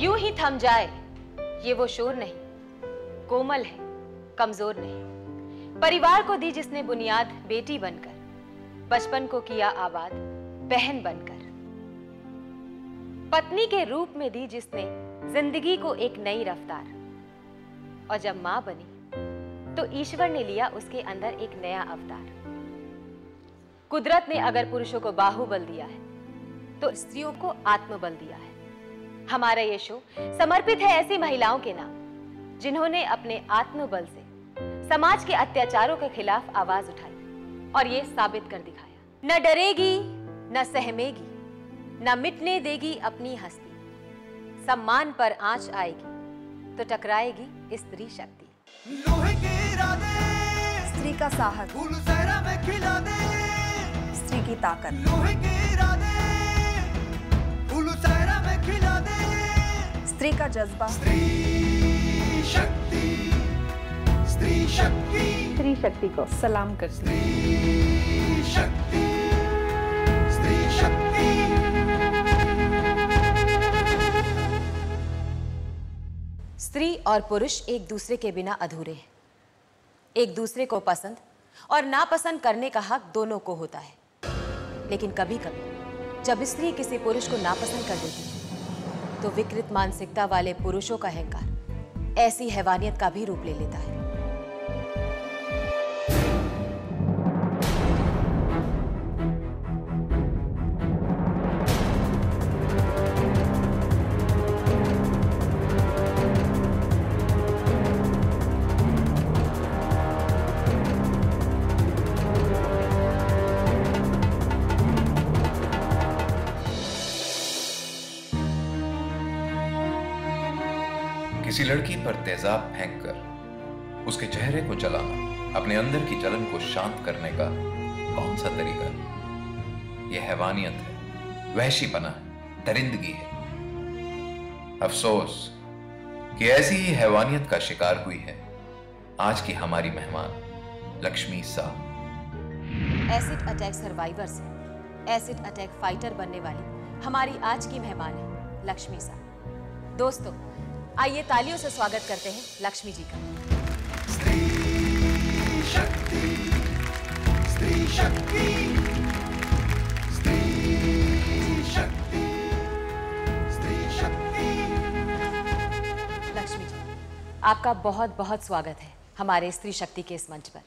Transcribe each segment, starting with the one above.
यूँ ही थम जाए, ये वो शोर नहीं, कोमल है, कमज़ोर नहीं। परिवार को दी जिसने बुनियाद, बेटी बनकर, बचपन को किया आबाद बहन बनकर। पत्नी के रूप में दी जिसने ज़िंदगी को एक नई रफ्तार। और जब माँ बनी तो ईश्वर ने लिया उसके अंदर एक नया अवतार। कुदरत ने अगर पुरुषों को बाहुबल दिया है तो स्त्रियों को आत्मबल दिया है। हमारा ये शो समर्पित है ऐसी महिलाओं के नाम जिन्होंने अपने आत्मबल से समाज के अत्याचारों के खिलाफ आवाज़ उठाई और ये साबित कर दिखाया। न डरेगी न सहमेगी न मिटने देगी अपनी हस्ती। सम्मान पर आँच आएगी तो टकराएगी स्त्री शक्ति। लोहे के इरादे स्त्री का साहस। फूल सहरा में खिला दे। स्त्री की ताकत। लोहे के इरादे फूल सहरा में खिला दे। स्त्री का जज्बा। स्त्री शक्ति स्त्री शक्ति। स्त्री शक्ति को। सलाम कर। स्त्री शक्ति स्त्री शक्ति। स्त्री और पुरुष एक दूसरे के बिना अधूरे हैं। एक दूसरे को पसंद और नापसंद करने का हक दोनों को होता है। लेकिन कभी कभी जब स्त्री किसी पुरुष को नापसंद कर देती है तो विकृत मानसिकता वाले पुरुषों का अहंकार। ऐसी हैवानियत का भी रूप ले लेता है। लड़की पर तेजाब फेंक कर उसके चेहरे को जलाना, अपने अंदर की जलन को शांत करने का कौन सा तरीका यह हैवानियत है वहशीपना है, दरिंदगी है। अफसोस कि ऐसी ही हैवानियत का शिकार हुई है आज की हमारी मेहमान, Lakshmi Sah. Acid attack survivor से एसिड अटैक फाइटर बनने वाली हमारी आज की मेहमान है, लक्ष्मी सा दोस्तों आइए तालियों से स्वागत करते हैं लक्ष्मी जी का। लक्ष्मी जी, आपका बहुत बहुत स्वागत है हमारे स्त्री शक्ति के इस मंच पर।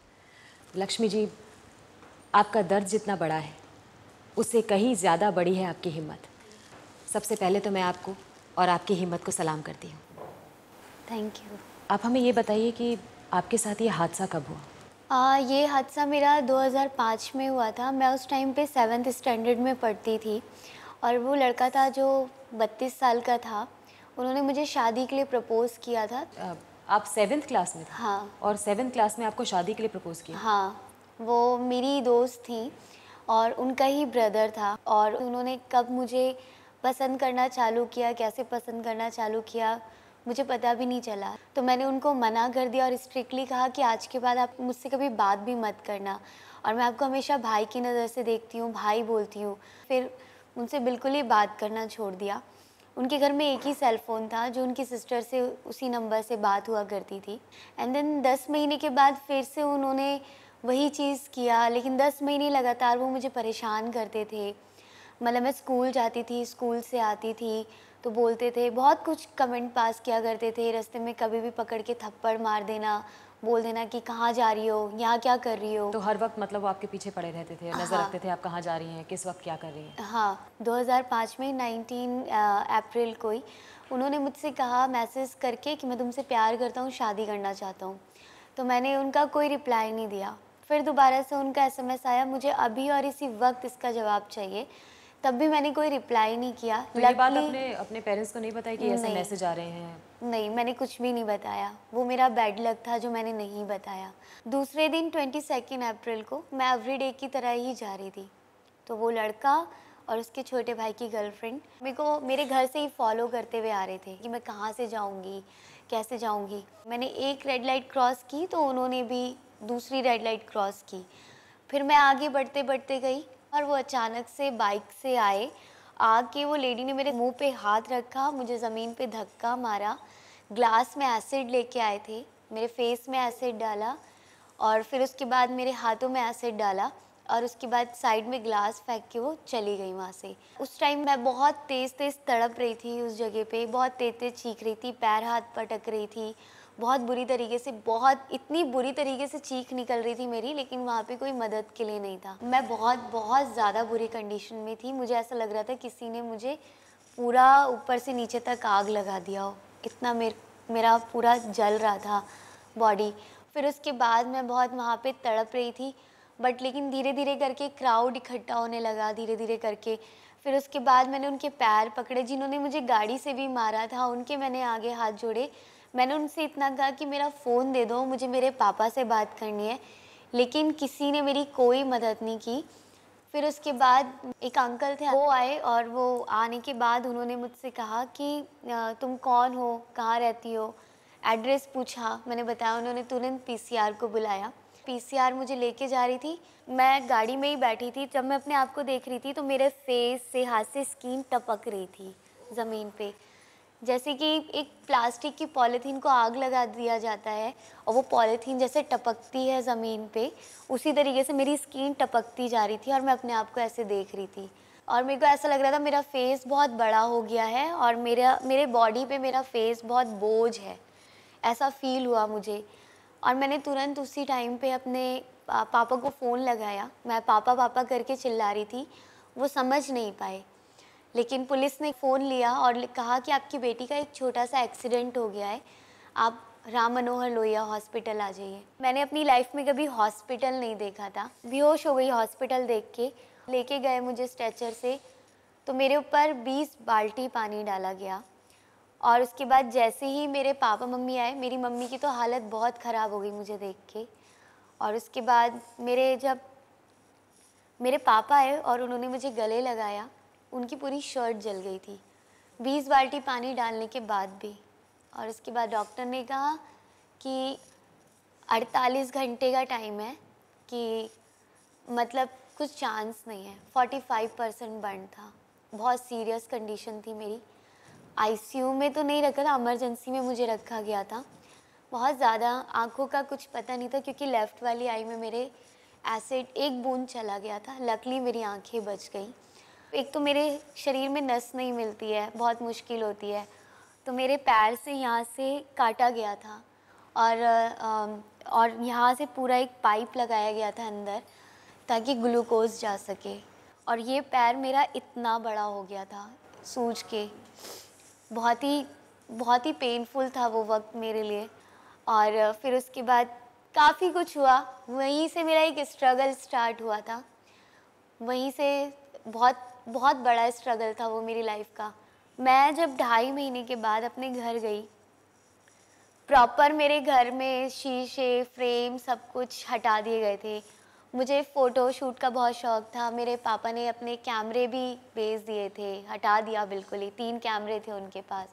लक्ष्मी जी, आपका दर्द जितना बड़ा है, उससे कहीं ज़्यादा बड़ी है आपकी हिम्मत। सबसे पहले तो मैं आपको और आपकी हिम्मत को सलाम करती हूँ। थैंक यू आप हमें ये बताइए कि आपके साथ ये हादसा कब हुआ? आ, ये हादसा मेरा 2005 में हुआ था। मैं उस टाइम पे सेवन्थ स्टैंडर्ड में पढ़ती थी और वो लड़का था जो 32 साल का था। उन्होंने मुझे शादी के लिए प्रपोज़ किया था। आप सेवेंथ क्लास में थे? हाँ। और सेवेंथ क्लास में आपको शादी के लिए प्रपोज किया? हाँ। वो मेरी दोस्त थी और उनका ही ब्रदर था और उन्होंने कब मुझे पसंद करना चालू किया कैसे पसंद करना चालू किया मुझे पता भी नहीं चला। तो मैंने उनको मना कर दिया और स्ट्रिक्टली कहा कि आज के बाद आप मुझसे कभी बात भी मत करना। और मैं आपको हमेशा भाई की नज़र से देखती हूँ, भाई बोलती हूँ। फिर उनसे बिल्कुल ही बात करना छोड़ दिया। उनके घर में एक ही सेल फ़ोन था, जो उनकी सिस्टर से उसी नंबर से बात हुआ करती थी। एंड देन दस महीने के बाद फिर से उन्होंने वही चीज़ किया, लेकिन दस महीने लगातार वो मुझे परेशान करते थे। मतलब मैं स्कूल जाती थी स्कूल से आती थी। तो बोलते थे बहुत कुछ कमेंट पास किया करते थे रास्ते में कभी भी पकड़ के थप्पड़ मार देना बोल देना कि कहाँ जा रही हो यहाँ क्या कर रही हो। तो हर वक्त मतलब वो आपके पीछे पड़े रहते थे नज़र हाँ। रखते थे आप कहाँ जा रही हैं किस वक्त क्या कर रही हैं? हाँ 2005 में 19 अप्रैल को ही उन्होंने मुझसे कहा मैसेज करके कि मैं तुमसे प्यार करता हूँ शादी करना चाहता हूँ। तो मैंने उनका कोई रिप्लाई नहीं दिया। फिर दोबारा से उनका एसएमएस आया मुझे अभी और इसी वक्त इसका जवाब चाहिए। तब भी मैंने कोई रिप्लाई नहीं किया। तो ये बात अपने अपने पेरेंट्स को नहीं बताया कि ऐसे। मैसेज आ रहे हैं? नहीं मैंने कुछ भी नहीं बताया। वो मेरा बैड लक था जो मैंने नहीं बताया। दूसरे दिन ट्वेंटी सेकेंड अप्रैल को मैं एवरी डे की तरह ही जा रही थी। तो वो लड़का और उसके छोटे भाई की गर्लफ्रेंड मेरे को मेरे घर से ही फॉलो करते हुए आ रहे थे कि मैं कहाँ से जाऊँगी कैसे जाऊँगी। मैंने एक रेड लाइट क्रॉस की तो उन्होंने भी दूसरी रेड लाइट क्रॉस की। फिर मैं आगे बढ़ते बढ़ते गई। और वो अचानक से बाइक से आए। आके वो लेडी ने मेरे मुँह पे हाथ रखा, मुझे ज़मीन पे धक्का मारा। ग्लास में एसिड लेके आए थे, मेरे फेस में एसिड डाला और फिर उसके बाद मेरे हाथों में एसिड डाला और उसके बाद साइड में ग्लास फेंक के वो चली गई वहाँ से। उस टाइम मैं बहुत तेज़ तेज़ तड़प रही थी उस जगह पे, बहुत तेज तेज चीख रही थी, पैर हाथ पटक रही थी बहुत बुरी तरीके से बहुत इतनी बुरी तरीके से चीख निकल रही थी मेरी लेकिन वहाँ पे कोई मदद के लिए नहीं था। मैं बहुत बहुत ज़्यादा बुरी कंडीशन में थी। मुझे ऐसा लग रहा था किसी ने मुझे पूरा ऊपर से नीचे तक आग लगा दिया हो। इतना मेर, मेरा पूरा जल रहा था बॉडी फिर उसके बाद मैं बहुत वहाँ पे तड़प रही थी बट लेकिन धीरे धीरे करके क्राउड इकट्ठा होने लगा धीरे धीरे करके। फिर उसके बाद मैंने उनके पैर पकड़े जिन्होंने मुझे गाड़ी से भी मारा था उनके मैंने आगे हाथ जोड़े। मैंने उनसे इतना कहा कि मेरा फ़ोन दे दो, मुझे मेरे पापा से बात करनी है। लेकिन किसी ने मेरी कोई मदद नहीं की। फिर उसके बाद एक अंकल थे, वो आए और वो आने के बाद उन्होंने मुझसे कहा कि तुम कौन हो? कहाँ रहती हो? एड्रेस पूछा, मैंने बताया, उन्होंने तुरंत पीसीआर को बुलाया। पीसीआर मुझे लेके जा रही थी। मैं गाड़ी में ही बैठी थी। जब मैं अपने आप को देख रही थी तो मेरे फेस से हाथ से स्किन टपक रही थी ज़मीन पे। जैसे कि एक प्लास्टिक की पॉलीथीन को आग लगा दिया जाता है और वो पॉलीथीन जैसे टपकती है ज़मीन पे, उसी तरीके से मेरी स्किन टपकती जा रही थी और मैं अपने आप को ऐसे देख रही थी। और मेरे को ऐसा लग रहा था मेरा फेस बहुत बड़ा हो गया है और मेरा, मेरे बॉडी पे मेरा फेस बहुत बोझ है। ऐसा फील हुआ मुझे। और मैंने तुरंत उसी टाइम पे अपने पापा को फ़ोन लगाया। मैं पापा पापा करके चिल्ला रही थी। वो समझ नहीं पाए। लेकिन पुलिस ने फ़ोन लिया और कहा कि आपकी बेटी का एक छोटा सा एक्सीडेंट हो गया है। आप राम मनोहर लोहिया हॉस्पिटल आ जाइए। मैंने अपनी लाइफ में कभी हॉस्पिटल नहीं देखा था। बेहोश हो गई हॉस्पिटल देख के। लेके गए मुझे स्ट्रेचर से। तो मेरे ऊपर 20 बाल्टी पानी डाला गया। और उसके बाद जैसे ही मेरे पापा मम्मी आए, मेरी मम्मी की तो हालत बहुत ख़राब हो गई मुझे देख के। और उसके बाद मेरे जब मेरे पापा आए और उन्होंने मुझे गले लगाया उनकी पूरी शर्ट जल गई थी। बीस बाल्टी पानी डालने के बाद भी। और उसके बाद डॉक्टर ने कहा कि 48 घंटे का टाइम है कि मतलब कुछ चांस नहीं है। 45 परसेंट बर्न था। बहुत सीरियस कंडीशन थी मेरी। आईसीयू में तो नहीं रखा था इमरजेंसी में मुझे रखा गया था। बहुत ज़्यादा आँखों का कुछ पता नहीं था क्योंकि लेफ़्ट वाली आई में मेरे एसिड एक बूंद चला गया था। लकली मेरी आँखें बच गई। एक तो मेरे शरीर में नस नहीं मिलती है, बहुत मुश्किल होती है। तो मेरे पैर से यहाँ से काटा गया था और और यहाँ से पूरा एक पाइप लगाया गया था अंदर ताकि ग्लूकोज जा सके। और ये पैर मेरा इतना बड़ा हो गया था सूझ के। बहुत ही बहुत ही पेनफुल था वो वक्त मेरे लिए। और फिर उसके बाद काफ़ी कुछ हुआ, वहीं से मेरा एक स्ट्रगल स्टार्ट हुआ था। वहीं से बहुत बहुत बड़ा स्ट्रगल था वो मेरी लाइफ का। मैं जब ढाई महीने के बाद अपने घर गई प्रॉपर मेरे घर में शीशे फ्रेम सब कुछ हटा दिए गए थे। मुझे फ़ोटो शूट का बहुत शौक़ था। मेरे पापा ने अपने कैमरे भी भेज दिए थे हटा दिया बिल्कुल ही। तीन कैमरे थे उनके पास।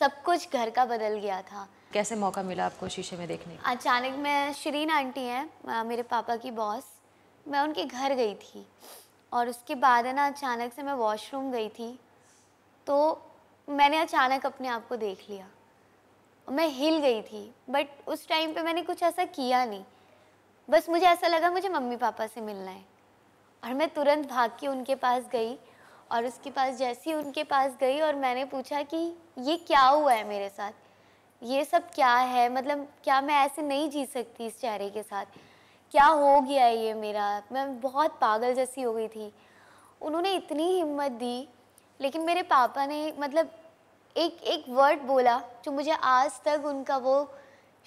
सब कुछ घर का बदल गया था। कैसे मौका मिला आपको शीशे में देखने अचानक मैं शरीन आंटी हैं मेरे पापा की बॉस मैं उनके घर गई थी। और उसके बाद है ना, अचानक से मैं वॉशरूम गई थी तो मैंने अचानक अपने आप को देख लिया। मैं हिल गई थी बट उस टाइम पे मैंने कुछ ऐसा किया नहीं। बस मुझे ऐसा लगा मुझे मम्मी पापा से मिलना है। और मैं तुरंत भाग के उनके पास गई और उसके पास, जैसे ही उनके पास गई और मैंने पूछा कि ये क्या हुआ है मेरे साथ? ये सब क्या है? मतलब क्या मैं ऐसे नहीं जी सकती इस चेहरे के साथ? क्या हो गया ये मेरा? मैं बहुत पागल जैसी हो गई थी। उन्होंने इतनी हिम्मत दी लेकिन मेरे पापा ने मतलब एक एक वर्ड बोला जो मुझे आज तक उनका वो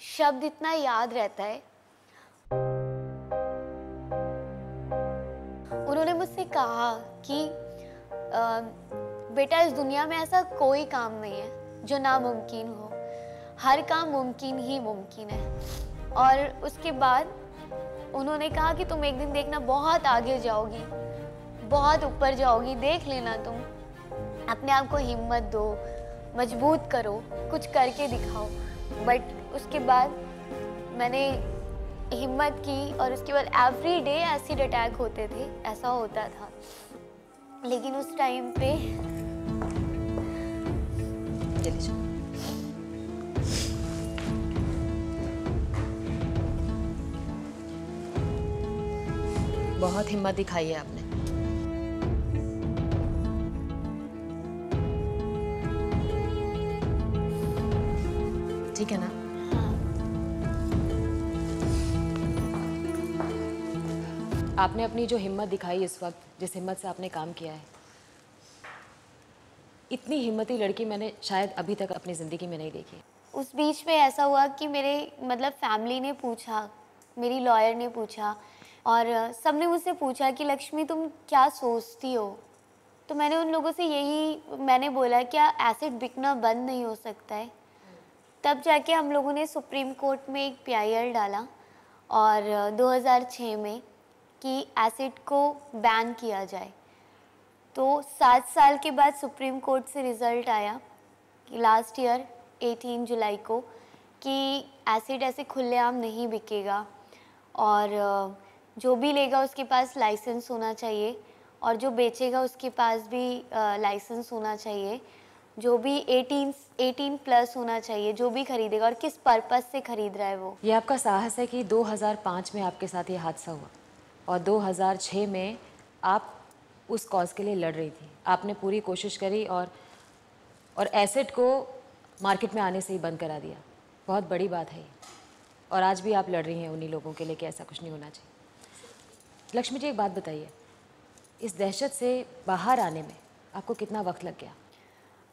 शब्द इतना याद रहता है। उन्होंने मुझसे कहा कि आ, बेटा इस दुनिया में ऐसा कोई काम नहीं है जो नामुमकिन हो। हर काम मुमकिन ही मुमकिन है। और उसके बाद उन्होंने कहा कि तुम एक दिन देखना बहुत आगे जाओगी, बहुत ऊपर जाओगी, देख लेना तुम। अपने आप को हिम्मत दो, मज़बूत करो, कुछ करके दिखाओ। बट उसके बाद मैंने हिम्मत की और उसके बाद एवरी डे एसिड अटैक होते थे, ऐसा होता था। लेकिन उस टाइम पे बहुत हिम्मत दिखाई है आपने। ठीक है ना? आपने अपनी जो हिम्मत दिखाई इस वक्त, जिस हिम्मत से आपने काम किया है, इतनी हिम्मती लड़की मैंने शायद अभी तक अपनी ज़िंदगी में नहीं देखी। उस बीच में ऐसा हुआ कि मेरे मतलब फैमिली ने पूछा, मेरी लॉयर ने पूछा और सबने मुझसे पूछा कि, लक्ष्मी, तुम क्या सोचती हो? तो मैंने उन लोगों से यही, मैंने बोला, क्या एसिड बिकना बंद नहीं हो सकता है? तब जाके हम लोगों ने सुप्रीम कोर्ट में एक पी डाला और 2006 में कि एसिड को बैन किया जाए। तो सात साल के बाद सुप्रीम कोर्ट से रिज़ल्ट आया कि लास्ट ईयर 18 जुलाई को कि एसिड ऐसे खुलेआम नहीं बिकेगा और जो भी लेगा उसके पास लाइसेंस होना चाहिए और जो बेचेगा उसके पास भी लाइसेंस होना चाहिए। जो भी 18 18 प्लस होना चाहिए, जो भी खरीदेगा और किस पर्पस से खरीद रहा है वो। ये आपका साहस है कि 2005 में आपके साथ ये हादसा हुआ और 2006 में आप उस कॉज के लिए लड़ रही थी। आपने पूरी कोशिश करी और और एसिड को मार्केट में आने से ही बंद करा दिया। बहुत बड़ी बात है और आज भी आप लड़ रही हैं उन्हीं लोगों के लिए कि ऐसा कुछ नहीं होना चाहिए। लक्ष्मी जी एक बात बताइए। इस दहशत से बाहर आने में आपको कितना वक्त लग गया?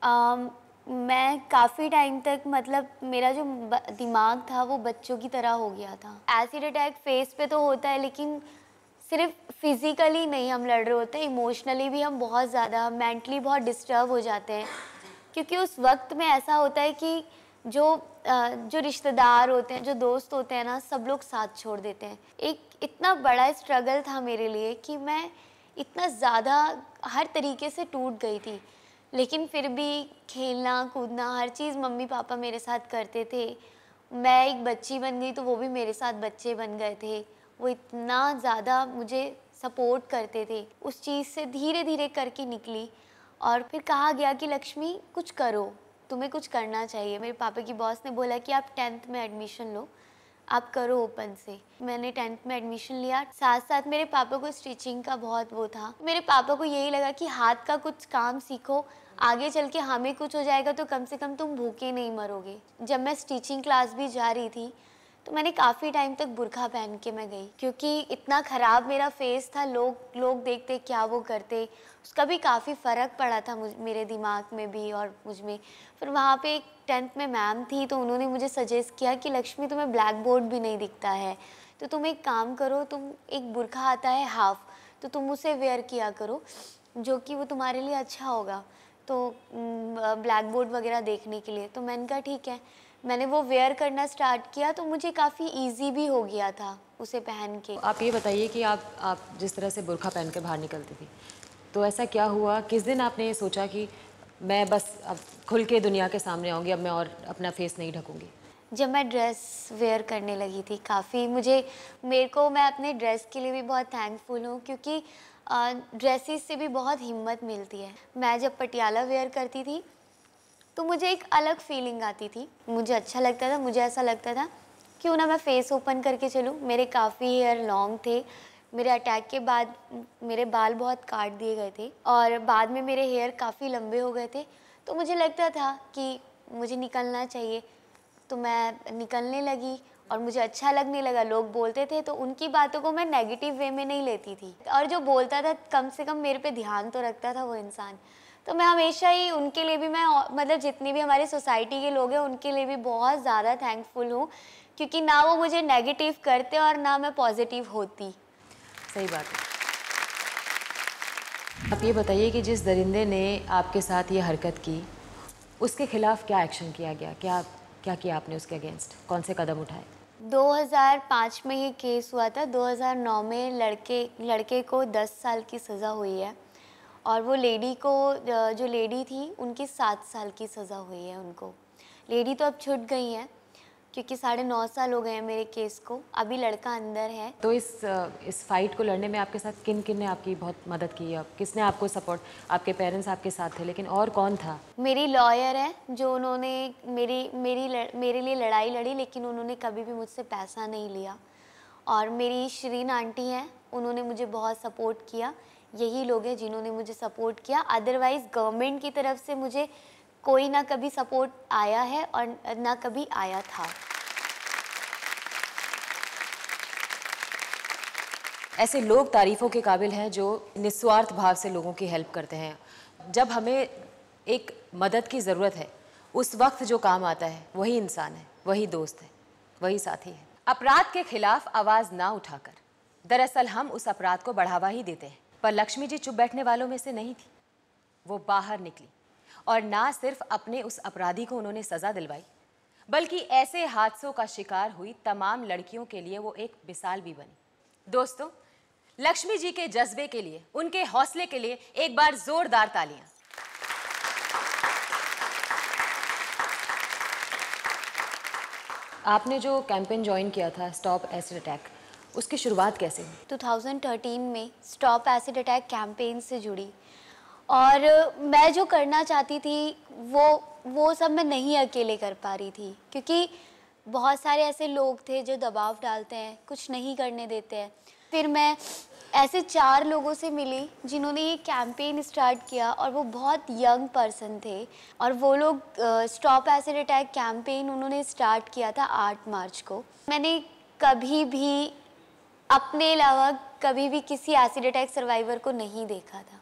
अम, मैं काफ़ी टाइम तक मतलब मेरा जो दिमाग था वो बच्चों की तरह हो गया था। एसिड अटैक फेस पे तो होता है लेकिन सिर्फ़ फिजिकली नहीं हम लड़ रहे होते इमोशनली भी हम बहुत ज़्यादा मेंटली बहुत डिस्टर्ब हो जाते हैं। क्योंकि उस वक्त में ऐसा होता है कि जो जो रिश्तेदार होते हैं, जो दोस्त होते हैं ना, सब लोग साथ छोड़ देते हैं। एक इतना बड़ा स्ट्रगल था मेरे लिए कि मैं इतना ज़्यादा हर तरीके से टूट गई थी। लेकिन फिर भी खेलना, कूदना, हर चीज़ मम्मी पापा मेरे साथ करते थे। मैं एक बच्ची बन गई तो वो भी मेरे साथ बच्चे बन गए थे। वो इतना ज़्यादा मुझे सपोर्ट करते थे। उस चीज़ से धीरे धीरे करके निकली और फिर कहा गया कि, लक्ष्मी, कुछ करो। तुम्हें कुछ करना चाहिए। मेरे पापा की बॉस ने बोला कि आप टेंथ में एडमिशन लो। आप करो ओपन से। मैंने टेंथ में एडमिशन लिया। साथ साथ मेरे पापा को स्टिचिंग का बहुत वो था। मेरे पापा को यही लगा कि हाथ का कुछ काम सीखो। आगे चल के हमें कुछ हो जाएगा तो कम से कम तुम भूखे नहीं मरोगे। जब मैं स्टिचिंग क्लास भी जा रही थी तो मैंने काफ़ी टाइम तक बुरखा पहन के मैं गई, क्योंकि इतना ख़राब मेरा फेस था, लोग लोग देखते क्या वो करते, उसका भी काफ़ी फ़र्क पड़ा था मुझ, मेरे दिमाग में भी और मुझमें। फिर वहाँ पे एक टेंथ में मैम थी तो उन्होंने मुझे सजेस्ट किया कि लक्ष्मी तुम्हें ब्लैक बोर्ड भी नहीं दिखता है। तो तुम एक काम करो, तुम एक बुरखा आता है हाफ़ तो तुम उसे वेयर किया करो, जो कि वो तुम्हारे लिए अच्छा होगा। तो ब्लैक बोर्ड वगैरह देखने के लिए। तो मैंने कहा, ठीक है। मैंने वो वेयर करना स्टार्ट किया तो मुझे काफ़ी इजी भी हो गया था उसे पहन के। आप ये बताइए कि आप आप जिस तरह से बुरखा पहन के बाहर निकलती थी तो ऐसा क्या हुआ? किस दिन आपने ये सोचा कि मैं बस अब खुल के दुनिया के सामने आऊँगी अब मैं और अपना फेस नहीं ढकूँगी? जब मैं ड्रेस वेयर करने लगी थी काफ़ी मुझे मेरे को मैं अपने ड्रेस के लिए भी बहुत थैंकफुल हूँ क्योंकि ड्रेसेस से भी बहुत हिम्मत मिलती है। मैं जब पटियाला वेयर करती थी तो मुझे एक अलग फीलिंग आती थी। मुझे अच्छा लगता था, मुझे ऐसा लगता था, क्यों ना मैं फेस ओपन करके चलूँ? मेरे काफ़ी हेयर लॉन्ग थे। मेरे अटैक के बाद मेरे बाल बहुत काट दिए गए थे और बाद में मेरे हेयर काफ़ी लंबे हो गए थे। तो मुझे लगता था कि मुझे निकलना चाहिए। तो मैं निकलने लगी और मुझे अच्छा लगने लगा। लोग बोलते थे तो उनकी बातों को मैं नेगेटिव वे में नहीं लेती थी। और जो बोलता था, कम से कम मेरे पे ध्यान तो रखता था वो इंसान। तो मैं हमेशा ही उनके लिए भी मैं मतलब जितनी भी हमारी सोसाइटी के लोग हैं उनके लिए भी बहुत ज़्यादा थैंकफुल हूँ क्योंकि ना वो मुझे नेगेटिव करते और ना मैं पॉजिटिव होती। सही बात है। आप ये बताइए कि जिस दरिंदे ने आपके साथ ये हरकत की उसके खिलाफ क्या एक्शन किया गया? क्या क्या किया आपने उसके अगेंस्ट कौन से कदम उठाए? 2005 में ये केस हुआ था। 2009 में लड़के लड़के को 10 साल की सज़ा हुई है। और वो लेडी को जो लेडी थी उनकी सात साल की सज़ा हुई है उनको। लेडी तो अब छूट गई है क्योंकि साढ़े नौ साल हो गए हैं मेरे केस को। अभी लड़का अंदर है। तो इस इस फाइट को लड़ने में आपके साथ किन किन ने आपकी बहुत मदद की? है किसने आपको सपोर्ट आपके पेरेंट्स आपके साथ थे लेकिन और कौन था? मेरी लॉयर है जो उन्होंने मेरी मेरी लड़, मेरे लिए लड़ाई लड़ी लेकिन उन्होंने कभी भी मुझसे पैसा नहीं लिया। और मेरी श्रीन आंटी हैं उन्होंने मुझे बहुत सपोर्ट किया। यही लोग हैं जिन्होंने मुझे सपोर्ट किया। अदरवाइज़ गवर्नमेंट की तरफ़ से मुझे कोई ना कभी सपोर्ट आया है और ना कभी आया था। ऐसे लोग तारीफों के काबिल हैं जो निस्वार्थ भाव से लोगों की हेल्प करते हैं। जब हमें एक मदद की ज़रूरत है, उस वक्त जो काम आता है, वही इंसान है, वही दोस्त है, वही साथी है। अपराध के खिलाफ आवाज़ ना उठाकर। दरअसल हम उस अपराध को बढ़ावा ही देते हैं। पर लक्ष्मी जी चुप बैठने वालों में से नहीं थी। वो बाहर निकली और ना सिर्फ़ अपने उस अपराधी को उन्होंने सज़ा दिलवाई, बल्कि ऐसे हादसों का शिकार हुई तमाम लड़कियों के लिए वो एक मिसाल भी बनी। दोस्तों, लक्ष्मी जी के जज्बे के लिए, उनके हौसले के लिए एक बार जोरदार तालियाँ। आपने जो कैंपेन ज्वाइन किया था, स्टॉप एसिड अटैक उसकी शुरुआत कैसे हुई? 2013 में स्टॉप एसिड अटैक कैंपेन से जुड़ी। और मैं जो करना चाहती थी, वो वो सब मैं नहीं अकेले कर पा रही थी। क्योंकि बहुत सारे ऐसे लोग थे जो दबाव डालते हैं, कुछ नहीं करने देते हैं। फिर मैं ऐसे चार लोगों से मिली जिन्होंने ये कैंपेन स्टार्ट किया और वो बहुत यंग पर्सन थे। और वो लोग स्टॉप एसिड अटैक कैंपेन उन्होंने स्टार्ट किया था आठ मार्च को। मैंने कभी भी अपने अलावा कभी भी किसी एसिड अटैक सर्वाइवर को नहीं देखा था।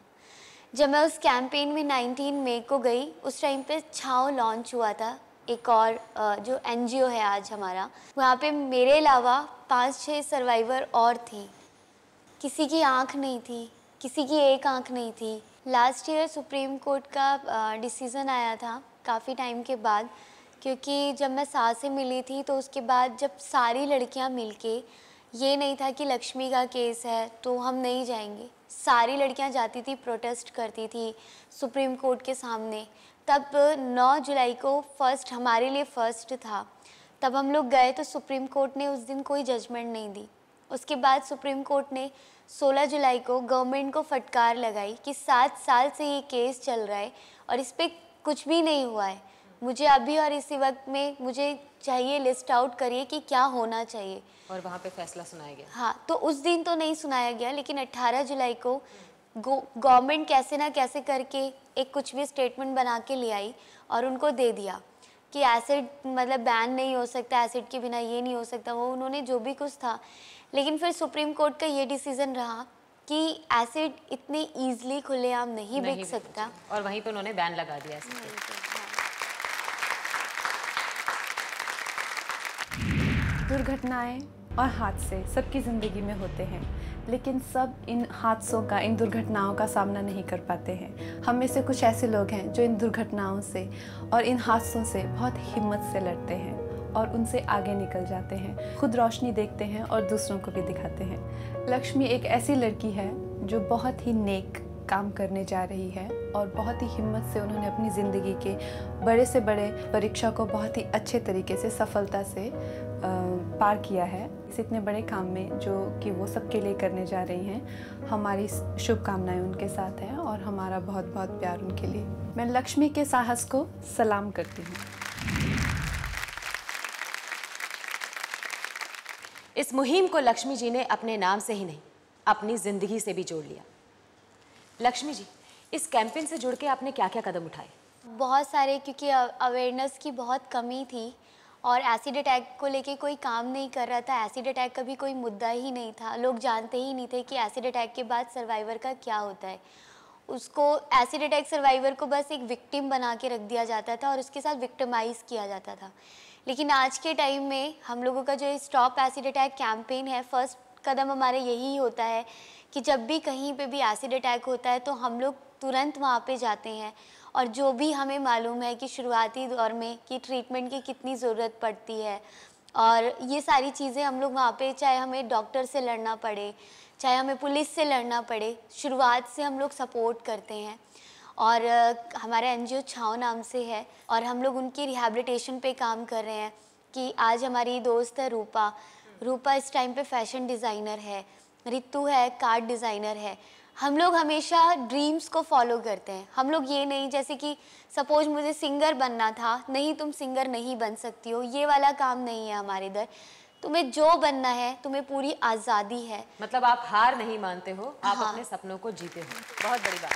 जब मैं उस कैंपेन में 19 मई को गई, उस टाइम पे छाँव लॉन्च हुआ था। एक और जो एनजीओ है आज हमारा, वहाँ पे मेरे अलावा पाँच छः सर्वाइवर और थी। किसी की आँख नहीं थी, किसी की एक आँख नहीं थी। लास्ट ईयर सुप्रीम कोर्ट का डिसीज़न आया था काफ़ी टाइम के बाद, क्योंकि जब मैं सास से मिली थी तो उसके बाद जब सारी लड़कियाँ मिलके ये नहीं था कि लक्ष्मी का केस है तो हम नहीं जाएँगे। सारी लड़कियाँ जाती थी प्रोटेस्ट करती थी सुप्रीम कोर्ट के सामने। तब 9 जुलाई को फ़र्स्ट हमारे लिए फ़र्स्ट था। तब हम लोग गए तो सुप्रीम कोर्ट ने उस दिन कोई जजमेंट नहीं दी। उसके बाद सुप्रीम कोर्ट ने 16 जुलाई को गवर्नमेंट को फटकार लगाई कि सात साल से ये केस चल रहा है और इस पर कुछ भी नहीं हुआ है। मुझे अभी और इसी वक्त में मुझे चाहिए लिस्ट आउट करिए कि क्या होना चाहिए। और वहाँ पे फैसला सुनाया गया। हाँ तो उस दिन तो नहीं सुनाया गया लेकिन 18 जुलाई को गवर्नमेंट कैसे ना कैसे करके एक कुछ भी स्टेटमेंट बना के ले आई और उनको दे दिया कि एसिड मतलब बैन नहीं हो सकता एसिड के बिना ये नहीं हो सकता वो उन्होंने जो भी कुछ था। लेकिन फिर सुप्रीम कोर्ट का ये डिसीज़न रहा कि एसिड इतने ईजिली खुलेआम नहीं, नहीं बिक सकता। और वहीं पर उन्होंने बैन लगा दिया इसमें दुर्घटनाएँ और हादसे सबकी ज़िंदगी में होते हैं, लेकिन सब इन हादसों का, इन दुर्घटनाओं का सामना नहीं कर पाते हैं। हम में से कुछ ऐसे लोग हैं जो इन दुर्घटनाओं से और इन हादसों से बहुत हिम्मत से लड़ते हैं और उनसे आगे निकल जाते हैं, खुद रोशनी देखते हैं और दूसरों को भी दिखाते हैं। लक्ष्मी एक ऐसी लड़की है जो बहुत ही नेक काम करने जा रही है और बहुत ही हिम्मत से उन्होंने अपनी ज़िंदगी के बड़े से बड़े परीक्षा को बहुत ही अच्छे तरीके से, सफलता से पार किया है। इस इतने बड़े काम में जो कि वो सबके लिए करने जा रही हैं, हमारी शुभकामनाएँ उनके साथ हैं और हमारा बहुत बहुत प्यार उनके लिए। मैं लक्ष्मी के साहस को सलाम करती हूँ। इस मुहिम को लक्ष्मी जी ने अपने नाम से ही नहीं, अपनी ज़िंदगी से भी जोड़ लिया। लक्ष्मी जी, इस कैंपेन से जुड़ के आपने क्या क्या कदम उठाए? बहुत सारे, क्योंकि अवेयरनेस की बहुत कमी थी और एसिड अटैक को लेके कोई काम नहीं कर रहा था। एसिड अटैक का भी कोई मुद्दा ही नहीं था। लोग जानते ही नहीं थे कि एसिड अटैक के बाद सर्वाइवर का क्या होता है। उसको एसिड अटैक सर्वाइवर को बस एक विक्टिम बना के रख दिया जाता था और उसके साथ विक्टिमाइज किया जाता था। लेकिन आज के टाइम में हम लोगों का जो स्टॉप एसिड अटैक कैंपेन है फ़र्स्ट कदम हमारा यही होता है कि जब भी कहीं पे भी एसिड अटैक होता है तो हम लोग तुरंत वहाँ पे जाते हैं। और जो भी हमें मालूम है कि शुरुआती दौर में कि ट्रीटमेंट की कितनी ज़रूरत पड़ती है, और ये सारी चीज़ें हम लोग वहाँ पे, चाहे हमें डॉक्टर से लड़ना पड़े, चाहे हमें पुलिस से लड़ना पड़े, शुरुआत से हम लोग सपोर्ट करते हैं। और हमारा एन जी छाव नाम से है, और हम लोग उनकी रिहैबिलिटेशन पे काम कर रहे हैं कि आज हमारी दोस्त है रूपा। रूपा इस टाइम पे फ़ैशन डिज़ाइनर है। रितु है कार्ड डिज़ाइनर है। हम लोग हमेशा ड्रीम्स को फॉलो करते हैं। हम लोग ये नहीं जैसे कि सपोज़ मुझे सिंगर बनना था नहीं तुम सिंगर नहीं बन सकती हो ये वाला काम नहीं है हमारे इधर। तुम्हें जो बनना है तुम्हें पूरी आज़ादी है। मतलब आप हार नहीं मानते हो आप हाँ। अपने सपनों को जीते हो। बहुत बड़ी बात।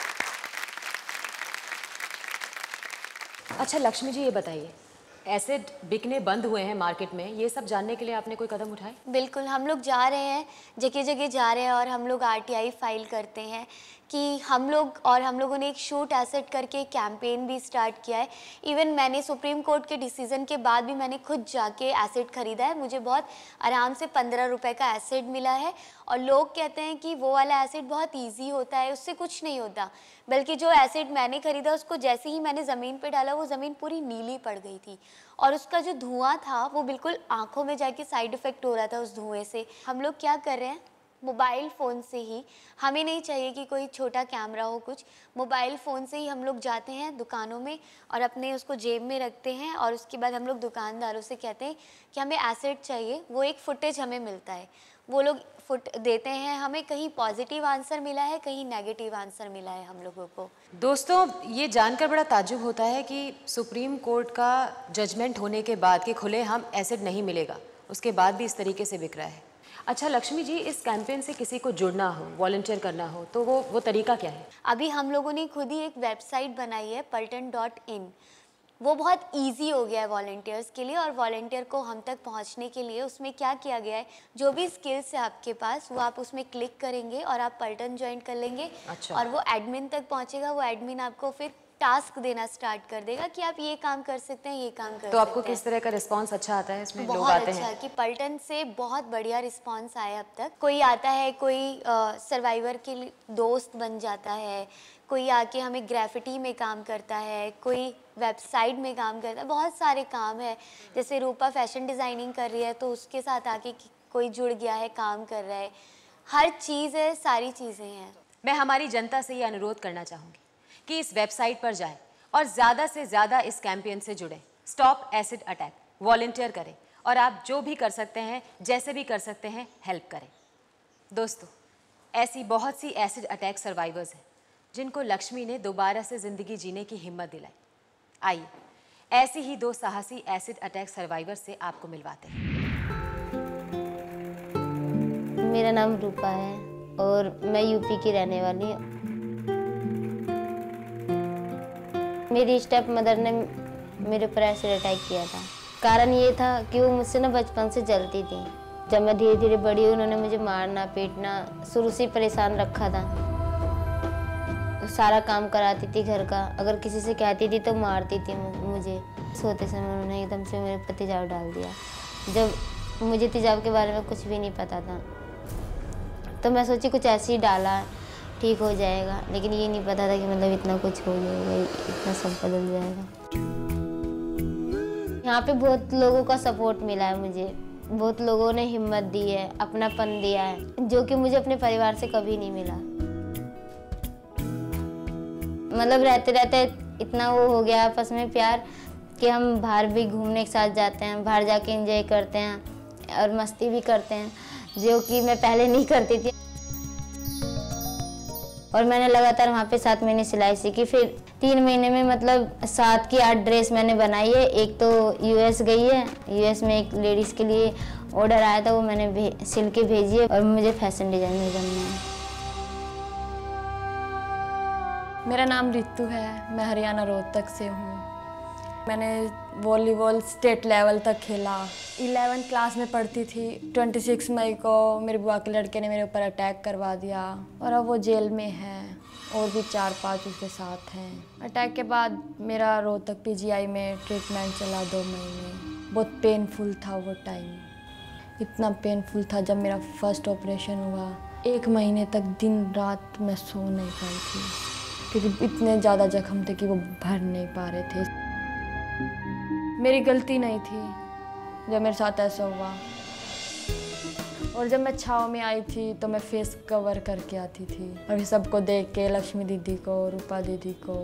अच्छा लक्ष्मी जी ये बताइए एसिड बिकने बंद हुए हैं मार्केट में? ये सब जानने के लिए आपने कोई कदम उठाए? बिल्कुल, हम लोग जा रहे हैं जगह जगह जा रहे हैं और हम लोग आरटीआई फ़ाइल करते हैं। कि हम लोग और हम लोगों ने एक शूट एसेट करके कैंपेन भी स्टार्ट किया है. इवन मैंने सुप्रीम कोर्ट के डिसीज़न के बाद भी मैंने खुद जाके एसिड खरीदा है. मुझे बहुत आराम से पंद्रह रुपए का एसिड मिला है. और लोग कहते हैं कि वो वाला एसिड बहुत ईजी होता है, उससे कुछ नहीं होता. बल्कि जो एसिड मैंने खरीदा, उसको जैसे ही मैंने ज़मीन पर डाला, वो ज़मीन पूरी नीली पड़ गई थी. और उसका जो धुआँ था, वो बिल्कुल आँखों में जाके साइड इफ़ेक्ट हो रहा था उस धुएँ से. हम लोग क्या कर रहे हैं? मोबाइल फ़ोन से ही। हमें नहीं चाहिए कि कोई छोटा कैमरा हो कुछ। मोबाइल फ़ोन से ही हम लोग जाते हैं दुकानों में और अपने उसको जेब में रखते हैं और उसके बाद हम लोग दुकानदारों से कहते हैं कि हमें एसेट चाहिए, वो एक फुटेज हमें मिलता है। वो लोग फुट, देते हैं हमें, कहीं पॉजिटिव आंसर मिला है, कहीं नेगेटिव आंसर मिला है हम लोगों को। दोस्तों, ये जानकर बड़ा ताजुब होता है कि सुप्रीम कोर्ट का जजमेंट होने के बाद कि खुले हम एसिड नहीं मिलेगा, उसके बाद भी इस तरीके से बिक रहा है। अच्छा लक्ष्मी जी इस कैंपेन से किसी को जुड़ना हो वॉल्टियर करना हो तो वो वो तरीका क्या है अभी हम लोगों ने खुद ही एक वेबसाइट बनाई है पल्टन डॉट इन वो बहुत इजी हो गया है वॉल्टियर्स के लिए और वॉल्टियर को हम तक पहुँचने के लिए उसमें क्या किया गया है जो भी स्किल्स है आपके पास वो आप उसमें क्लिक करेंगे और आप पल्टन ज्वाइन कर लेंगे अच्छा। और वो एडमिन तक पहुंचेगा वो एडमिन आपको फिर टास्क देना स्टार्ट कर देगा कि आप ये काम कर सकते हैं ये काम कर तो आपको सकते। किस तरह का रिस्पांस अच्छा आता है इसमें? लोग बहुत आते अच्छा हैं। कि पलटन से बहुत बढ़िया रिस्पांस आया अब तक। कोई आता है कोई सर्वाइवर के दोस्त बन जाता है कोई आके हमें ग्रेफिटी में काम करता है कोई वेबसाइट में काम करता है बहुत सारे काम है। जैसे रूपा फ़ैशन डिज़ाइनिंग कर रही है तो उसके साथ आके कोई जुड़ गया है काम कर रहा है। हर चीज़ है सारी चीज़ें हैं। मैं हमारी जनता से ये अनुरोध करना चाहूँगी। कि इस वेबसाइट पर जाएँ और ज़्यादा से ज़्यादा इस कैंपेन से जुड़ें। स्टॉप एसिड अटैक वॉल्टियर करें और आप जो भी कर सकते हैं, जैसे भी कर सकते हैं हेल्प करें। दोस्तों, ऐसी बहुत सी एसिड अटैक सर्वाइवर्स हैं, जिनको लक्ष्मी ने दोबारा से ज़िंदगी जीने की हिम्मत दिलाई। आइए, ऐसी ही दो साहसी एसिड अटैक सर्वाइवर से आपको मिलवाते हैं। मेरा नाम रूपा है और मैं यूपी की रहने वाली मेरी स्टेप मदर ने मेरे ऊपर एसिड अटैक किया था। कारण ये था कि वो मुझसे ना बचपन से जलती थी। जब मैं धीरे धीरे बड़ी हुई, उन्होंने मुझे मारना, पीटना, शुरू से परेशान रखा था। सारा काम कराती थी घर का। अगर किसी से कहती थी तो मारती थी मुझे। सोते समय उन्होंने एकदम से मेरे ऊपर तेजाब डाल दिया। जब मुझे तेजाब के बारे में कुछ भी नहीं पता था तो मैं सोची कुछ ऐसे ही डाला। ठीक हो जाएगा। लेकिन ये नहीं पता था कि मतलब इतना कुछ हो जाएगा, इतना सब बदल जाएगा। यहाँ पे बहुत लोगों का सपोर्ट मिला है मुझे। बहुत लोगों ने हिम्मत दी है, अपनापन दिया है, जो कि मुझे अपने परिवार से कभी नहीं मिला। मतलब रहते रहते इतना वो हो गया आपस में प्यार कि हम बाहर भी घूमने के साथ जाते हैं, बाहर जाके एंजॉय करते हैं और मस्ती भी करते हैं, जो कि मैं पहले नहीं करती थी। और मैंने लगातार वहाँ पे सात महीने सिलाई सीखी। फिर तीन महीने में मतलब सात की आठ ड्रेस मैंने बनाई है। एक तो यूएस गई है। यूएस में एक लेडीज़ के लिए ऑर्डर आया था, वो मैंने सिल के भेजी है और मुझे फ़ैशन डिज़ाइनर बनना है। मेरा नाम रितु है। मैं हरियाणा रोहतक से हूँ। मैंने वॉलीबॉल स्टेट लेवल तक खेला। 11th क्लास में पढ़ती थी। 26 मई को मेरे बुआ के लड़के ने मेरे ऊपर अटैक करवा दिया और अब वो जेल में है और भी चार पाँच उसके साथ हैं। अटैक के बाद मेरा रोहतक पीजीआई में ट्रीटमेंट चला दो महीने बहुत पेनफुल था वो टाइम इतना पेनफुल था जब मेरा फ़र्स्ट ऑपरेशन हुआ। एक महीने तक दिन रात मैं सो नहीं पाई थी। क्योंकि इतने ज़्यादा जख्म थे कि वो भर नहीं पा रहे थे। मेरी गलती नहीं थी जब मेरे साथ ऐसा हुआ। और जब मैं छाव में आई थी तो मैं फेस कवर करके आती थी। और सबको देख के लक्ष्मी दीदी को, रूपा दीदी को,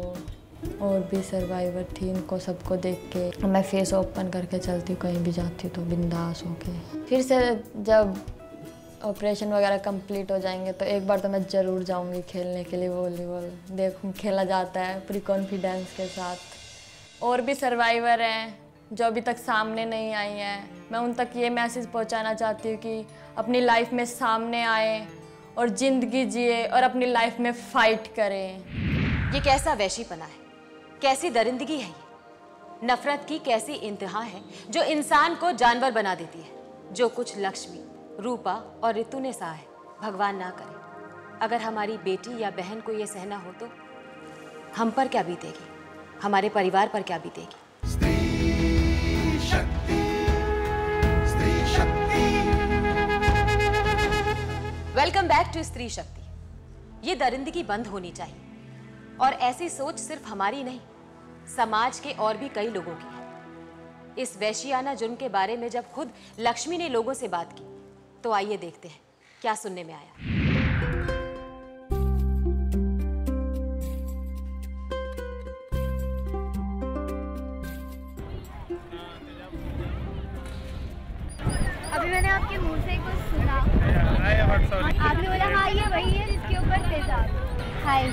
और भी सर्वाइवर थी उनको सबको देख के मैं फेस ओपन करके चलती हूँ कहीं भी जाती हूँ तो बिंदास होके। फिर से जब ऑपरेशन वगैरह कंप्लीट हो जाएँगे तो एक बार तो मैं ज़रूर जाऊँगी खेलने के लिए वॉलीबॉल देखूँ, खेला जाता है पूरी कॉन्फिडेंस के साथ। और भी सर्वाइवर हैं। जो अभी तक सामने नहीं आई हैं, मैं उन तक ये मैसेज पहुंचाना चाहती हूँ कि अपनी लाइफ में सामने आए और ज़िंदगी जिए और अपनी लाइफ में फ़ाइट करें। ये कैसा वैशीपना है? कैसी दरिंदगी है ये? नफरत की कैसी इंतहा है जो इंसान को जानवर बना देती है, जो कुछ लक्ष्मी, रूपा और ऋतु ने सहा है, भगवान ना करे। अगर हमारी बेटी या बहन को ये सहना हो तो हम पर क्या बीतेगी? हमारे परिवार पर क्या बीतेगी? वेलकम बैक टू स्त्री शक्ति ये दरिंदगी बंद होनी चाहिए। और ऐसी सोच सिर्फ़ हमारी नहीं, समाज के और भी कई लोगों की है। इस वैशियाना जुर्म के बारे में जब खुद लक्ष्मी ने लोगों से बात की तो आइए देखते हैं, क्या सुनने में आया। आपने बोला हाँ ये वही है जिसके ऊपर तेजाब हाय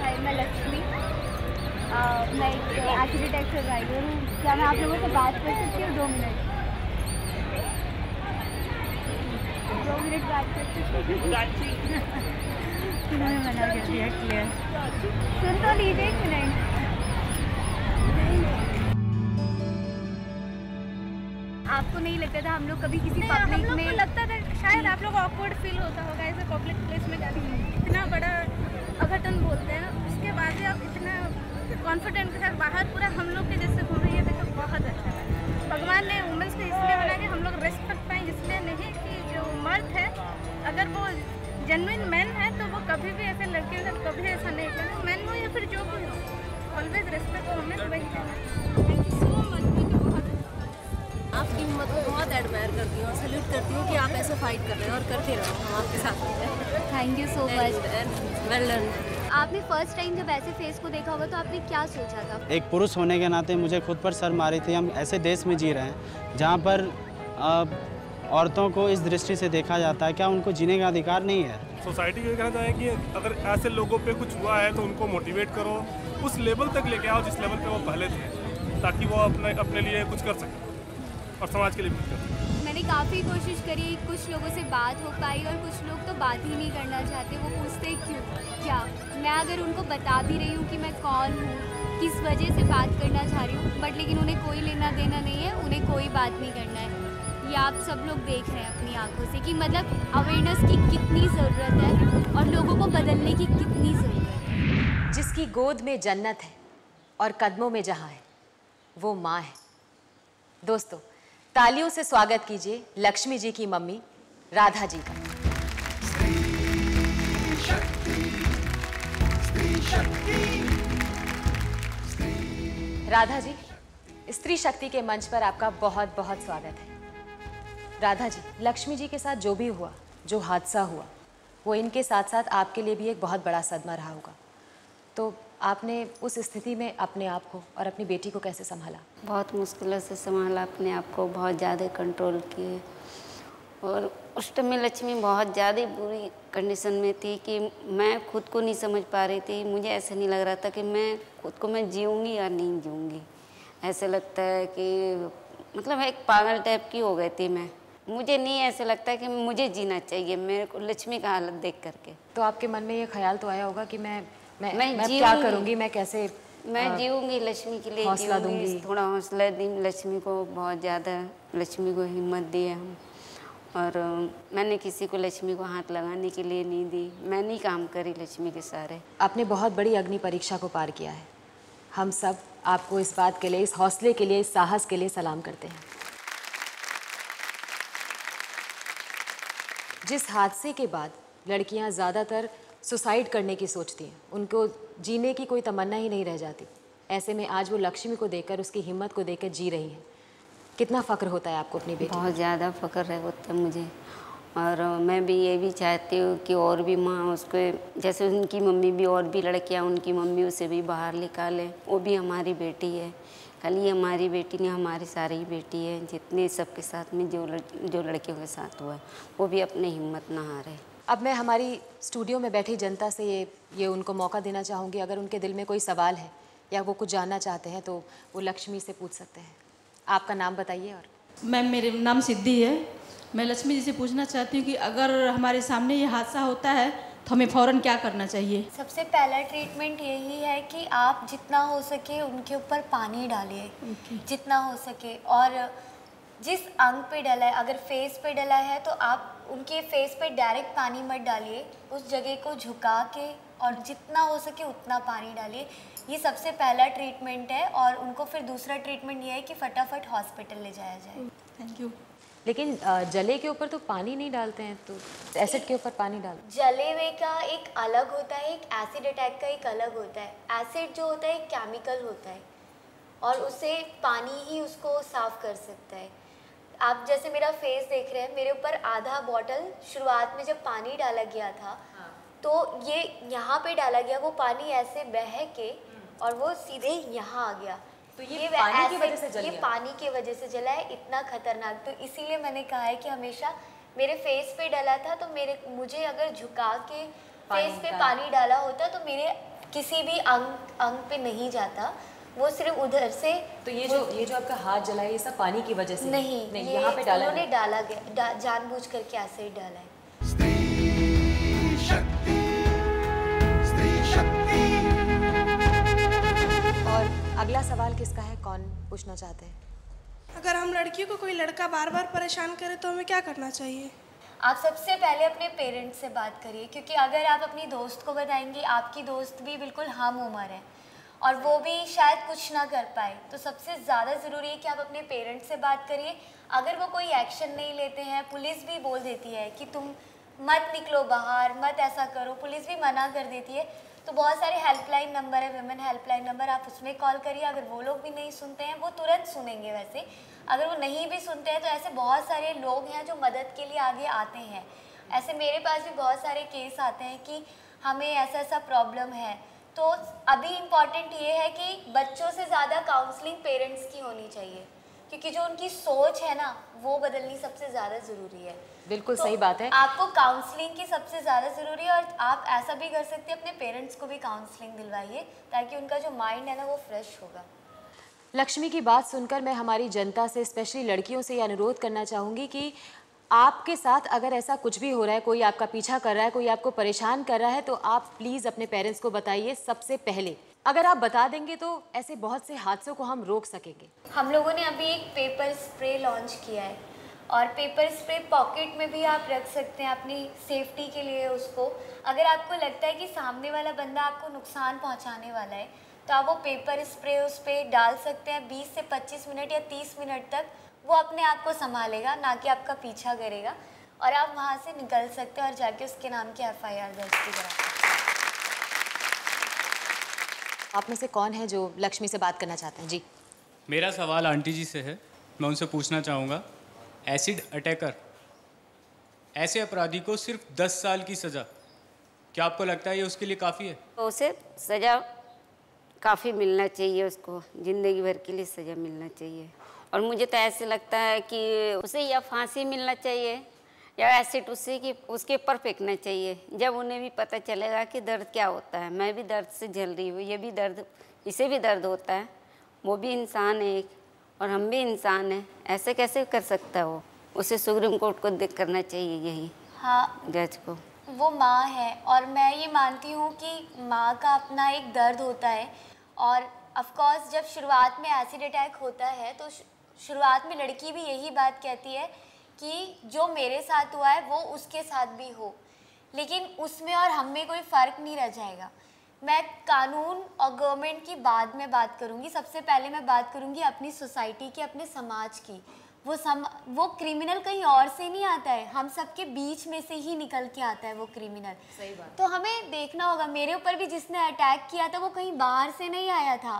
हाय मैं लक्ष्मी मैं एक आर्किटेक्ट सर्वाइवर हूँ क्या मैं आप लोगों से बात कर सकती हूँ दो मिनट दो मिनट बात कर सकती हूँ उन्होंने मना कर दिया क्लियर सुन तो लीजिए एक मिनट आपको नहीं लगता था? हम लोग कभी किसी पब्लिक में लगता था शायद आप लोग ऑकवर्ड फील होता होगा ऐसे पब्लिक प्लेस में जाने में इतना बड़ा अघटन बोलते हैं। उसके बाद आप इतना कॉन्फिडेंट के साथ बाहर पूरा हम लोग के जैसे घूम रही है तो बहुत अच्छा लगा भगवान ने वुमेंस को इसलिए बना कि हम लोग रेस्पेक्ट पाएँ इसलिए नहीं कि जो मर्द है अगर वो जेनविन मैन है तो वो कभी भी ऐसे लड़के के साथ कभी ऐसा नहीं करना मैन हो या फिर जो भी हो ऑलवेज रेस्पेक्ट वुमेन वही करना आपकी हिम्मत को बहुत एडमायर करती हूँ और सल्यूट करती हूँ कि आप ऐसे फाइट कर रहे हैं और करते रहो हम आपके साथ thank you so much well done आपने फ़र्स्ट टाइम जब ऐसे फेस को देखा होगा तो आपने क्या सोचा था? एक पुरुष होने के नाते मुझे खुद पर सर मारी थी। हम ऐसे देश में जी रहे हैं जहाँ पर औरतों को इस दृष्टि से देखा जाता है क्या उनको जीने का अधिकार नहीं है? सोसाइटी को कहना चाहें कि अगर ऐसे लोगों पे कुछ हुआ है तो उनको मोटिवेट करो। उस लेवल तक लेके आओ जिस लेवल पे वो पहले थे ताकि वो अपने अपने लिए कुछ कर सकें। और समाज के लिए भी कुछ कर मैंने काफ़ी कोशिश करी कुछ लोगों से बात हो पाई और कुछ लोग तो बात ही नहीं करना चाहते वो पूछते क्यों क्या? मैं अगर उनको बता भी रही हूँ कि मैं कौन हूँ किस वजह से बात करना चाह रही हूँ बट लेकिन उन्हें कोई लेना देना नहीं है उन्हें कोई बात नहीं करना है। ये आप सब लोग देख रहे हैं अपनी आँखों से कि मतलब अवेयरनेस की कितनी ज़रूरत है और लोगों को बदलने की कितनी ज़रूरत है। जिसकी गोद में जन्नत है और कदमों में जहाँ है वो माँ है। दोस्तों तालियों से स्वागत कीजिए लक्ष्मी जी की मम्मी राधा जी का। राधा जी स्त्री शक्ति के मंच पर आपका बहुत बहुत स्वागत है। राधा जी लक्ष्मी जी के साथ जो भी हुआ जो हादसा हुआ वो इनके साथ साथ आपके लिए भी एक बहुत बड़ा सदमा रहा होगा। तो आपने उस स्थिति में अपने आप को और अपनी बेटी को कैसे संभाला? बहुत मुश्किलों से संभाला अपने आप को बहुत ज़्यादा कंट्रोल किए। और उस टाइम में लक्ष्मी बहुत ज़्यादा बुरी कंडीशन में थी कि मैं खुद को नहीं समझ पा रही थी। मुझे ऐसा नहीं लग रहा था कि मैं खुद को मैं जीऊँगी या नहीं जीऊँगी। ऐसे लगता है कि मतलब एक पागल टाइप की हो गई थी मैं। मुझे नहीं ऐसे लगता कि मुझे जीना चाहिए मेरे को लक्ष्मी का हालत देख करके। तो आपके मन में ये ख्याल तो आया होगा कि मैं मैं मैं मैं, क्या। करूँगी मैं कैसे मैं जीऊँगी लक्ष्मी के लिए हौसला दूँगी। थोड़ा हौसला दी लक्ष्मी को बहुत ज़्यादा लक्ष्मी को हिम्मत दी है हम। और मैंने किसी को लक्ष्मी को हाथ लगाने के लिए नहीं दी। मैंने ही काम करी लक्ष्मी के सारे। आपने बहुत बड़ी अग्नि परीक्षा को पार किया है। हम सब आपको इस बात के लिए इस हौसले के लिए इस साहस के लिए सलाम करते हैं। जिस हादसे के बाद लड़कियाँ ज़्यादातर सुसाइड करने की सोचती हैं। उनको जीने की कोई तमन्ना ही नहीं रह जाती। ऐसे में आज वो लक्ष्मी को देखकर उसकी हिम्मत को देखकर जी रही हैं। कितना फ़ख्र होता है आपको अपनी बेटी बहुत ज़्यादा फ़ख्र है होता है मुझे। और मैं भी ये भी चाहती हूँ कि और भी माँ उसको जैसे उनकी मम्मी भी और भी लड़कियाँ उनकी मम्मी उसे भी बाहर निकाले। वो भी हमारी बेटी है। खाली हमारी बेटी नहीं हमारी सारी बेटी है। जितने सबके साथ में जो लड़, जो लड़कियों के साथ हुआ है वो भी अपनी हिम्मत ना हारे। अब मैं हमारी स्टूडियो में बैठी जनता से ये ये उनको मौका देना चाहूँगी। अगर उनके दिल में कोई सवाल है या वो कुछ जानना चाहते हैं तो वो लक्ष्मी से पूछ सकते हैं। आपका नाम बताइए और मैम मेरे नाम सिद्धि है। मैं लक्ष्मी जी से पूछना चाहती हूँ कि अगर हमारे सामने ये हादसा होता है तो हमें फ़ौरन क्या करना चाहिए? सबसे पहला ट्रीटमेंट यही है कि आप जितना हो सके उनके ऊपर पानी डालिए। जितना हो सके और जिस अंग पे डला है अगर फेस पे डला है तो आप उनके फेस पे डायरेक्ट पानी मत डालिए। उस जगह को झुका के और जितना हो सके उतना पानी डालिए। ये सबसे पहला ट्रीटमेंट है और उनको फिर दूसरा ट्रीटमेंट ये है कि फटाफट हॉस्पिटल ले जाया जाए। थैंक यू लेकिन जले के ऊपर तो पानी नहीं डालते हैं तो एसिड के ऊपर पानी डाल जले हुए का एक अलग होता है एक एसिड अटैक का एक अलग होता है। एसिड जो होता है एक केमिकल होता है और उसे पानी ही उसको साफ़ कर सकता है। आप जैसे मेरा फेस देख रहे हैं मेरे ऊपर आधा बॉटल शुरुआत में जब पानी डाला गया था हाँ। तो ये यहाँ पे डाला गया वो पानी ऐसे बह के और वो सीधे यहाँ आ गया। तो ये ये पानी की वजह से जल ये पानी की वजह से जला है इतना खतरनाक। तो इसीलिए मैंने कहा है कि हमेशा मेरे फेस पे डला था तो मेरे मुझे अगर झुका के फेस पे पानी डाला होता तो मेरे किसी भी अंग अंग पे नहीं जाता। वो सिर्फ़ उधर से तो ये जो ये जो आपका हाथ जला है ये सब पानी की वजह से? नहीं नहीं यहाँ पे डाला उन्होंने डाला गया डा, जानबूझ करके एसिड डाला है। शक्ति स्त्री शक्ति। और अगला सवाल किसका है? कौन पूछना चाहते हैं? अगर हम लड़कियों को कोई लड़का बार बार परेशान करे तो हमें क्या करना चाहिए? आप सबसे पहले अपने पेरेंट्स से बात करिए क्योंकि अगर आप अपनी दोस्त को बताएँगे आपकी दोस्त भी बिल्कुल हम उम्र है। और वो भी शायद कुछ ना कर पाए। तो सबसे ज़्यादा ज़रूरी है कि आप अपने पेरेंट्स से बात करिए। अगर वो कोई एक्शन नहीं लेते हैं, पुलिस भी बोल देती है कि तुम मत निकलो बाहर, मत ऐसा करो। पुलिस भी मना कर देती है। तो बहुत सारे हेल्पलाइन नंबर है वेमेन हेल्पलाइन नंबर आप उसमें कॉल करिए। अगर वो लोग भी नहीं सुनते हैं, वो तुरंत सुनेंगे वैसे। अगर वो नहीं भी सुनते हैं तो ऐसे बहुत सारे लोग हैं जो मदद के लिए आगे आते हैं। ऐसे मेरे पास भी बहुत सारे केस आते हैं कि हमें ऐसा ऐसा प्रॉब्लम है। तो अभी इंपॉर्टेंट ये है कि बच्चों से ज़्यादा काउंसलिंग पेरेंट्स की होनी चाहिए। क्योंकि जो उनकी सोच है ना वो बदलनी सबसे ज़्यादा ज़रूरी है। बिल्कुल तो सही बात है। आपको काउंसलिंग की सबसे ज़्यादा ज़रूरी है और आप ऐसा भी कर सकते हैं अपने पेरेंट्स को भी काउंसलिंग दिलवाइए ताकि उनका जो माइंड है ना वो फ्रेश होगा। लक्ष्मी की बात सुनकर मैं हमारी जनता से स्पेशली लड़कियों से ये अनुरोध करना चाहूँगी कि आपके साथ अगर ऐसा कुछ भी हो रहा है, कोई आपका पीछा कर रहा है, कोई आपको परेशान कर रहा है तो आप प्लीज़ अपने पेरेंट्स को बताइए सबसे पहले। अगर आप बता देंगे तो ऐसे बहुत से हादसों को हम रोक सकेंगे। हम लोगों ने अभी एक पेपर स्प्रे लॉन्च किया है और पेपर स्प्रे पॉकेट में भी आप रख सकते हैं अपनी सेफ्टी के लिए उसको। अगर आपको लगता है कि सामने वाला बंदा आपको नुकसान पहुँचाने वाला है तो आप वो पेपर स्प्रे उस पर डाल सकते हैं 20 से 25 मिनट या 30 मिनट तक। वो अपने आप को संभालेगा ना कि आपका पीछा करेगा। और आप वहाँ से निकल सकते हैं और जाके उसके नाम की एफ़ आई आर दर्ज की करा आप में से कौन है जो लक्ष्मी से बात करना चाहते हैं? जी। मेरा सवाल आंटी जी से है। मैं उनसे पूछना चाहूँगा। एसिड अटैकर ऐसे अपराधी को सिर्फ़ 10 साल की सज़ा। क्या आपको लगता है ये उसके लिए काफ़ी है? तो उसे सज़ा काफ़ी मिलना चाहिए उसको। ज़िंदगी भर के लिए सज़ा मिलना चाहिए। और मुझे तो ऐसे लगता है कि उसे या फांसी मिलना चाहिए या एसिड उसे की उसके ऊपर फेंकना चाहिए। जब उन्हें भी पता चलेगा कि दर्द क्या होता है। मैं भी दर्द से झेल रही हूँ ये भी दर्द इसे भी दर्द होता है। वो भी इंसान है एक और हम भी इंसान हैं। ऐसे कैसे कर सकता है वो? उसे सुप्रीम कोर्ट को देख करना चाहिए यही। हाँ। जज को। वो माँ है और मैं ये मानती हूँ कि माँ का अपना एक दर्द होता है। और ऑफ़ कोर्स जब शुरुआत में एसिड अटैक होता है तो शुरुआत में लड़की भी यही बात कहती है कि जो मेरे साथ हुआ है वो उसके साथ भी हो। लेकिन उसमें और हम में कोई फ़र्क नहीं रह जाएगा। मैं कानून और गवर्नमेंट की बाद में बात करूँगी। सबसे पहले मैं बात करूँगी अपनी सोसाइटी की अपने समाज की। वो सम वो क्रिमिनल कहीं और से नहीं आता है। हम सबके बीच में से ही निकल के आता है वो क्रिमिनल। सही बात। तो हमें देखना होगा। मेरे ऊपर भी जिसने अटैक किया था वो कहीं बाहर से नहीं आया था।